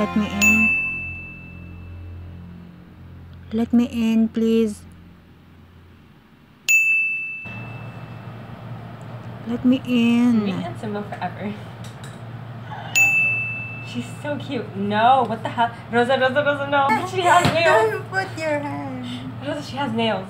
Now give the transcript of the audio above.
Let me in. Let me in, please. Let me in. Me and Simba forever. She's so cute. No, what the hell? Rosa, Rosa, Rosa, no. She has nails. Don't put your hand. Rosa, she has nails.